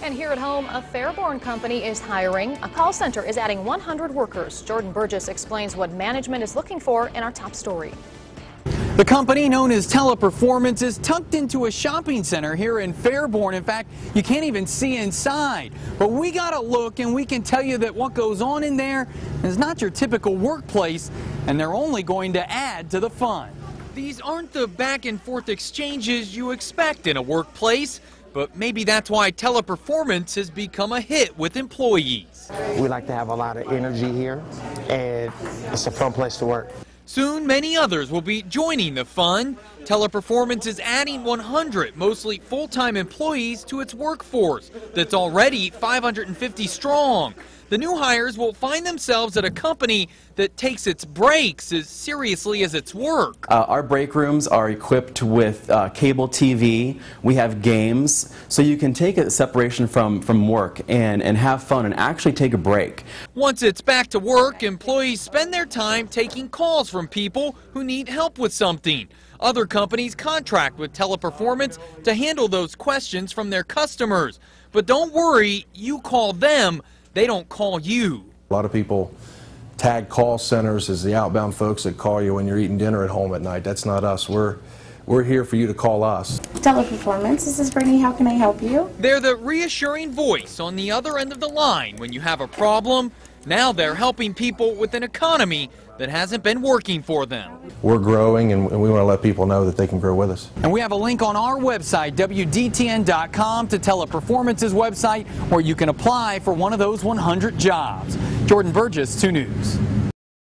And here at home, a Fairborn company is hiring. A call center is adding 100 workers. Jordan Burgess explains what management is looking for in our top story. The company known as Teleperformance is tucked into a shopping center here in Fairborn. In fact, you can't even see inside. But we got a look and we can tell you that what goes on in there is not your typical workplace and they're only going to add to the fun. These aren't the back and forth exchanges you expect in a workplace, but maybe that's why Teleperformance has become a hit with employees. We like to have a lot of energy here and it's a fun place to work. Soon, many others will be joining the fun. Teleperformance is adding 100 mostly full-time employees to its workforce that's already 550 strong. The new hires will find themselves at a company that takes its breaks as seriously as its work. Uh, our break rooms are equipped with uh, cable TV. We have games, so you can take a separation from, from work and, and have fun and actually take a break. Once it's back to work, employees spend their time taking calls from people who need help with something. Other companies contract with Teleperformance to handle those questions from their customers. But don't worry, you call them, they don't call you. A lot of people tag call centers as the outbound folks that call you when you're eating dinner at home at night. That's not us. We're we're here for you to call us. Teleperformance, this is Brittany. How can I help you? They're the reassuring voice on the other end of the line when you have a problem. Now they're helping people with an economy that hasn't been working for them. We're growing and we want to let people know that they can grow with us. And we have a link on our website, WDTN.com, to Teleperformance's website where you can apply for one of those 100 jobs. Jordan Burgess, 2 News.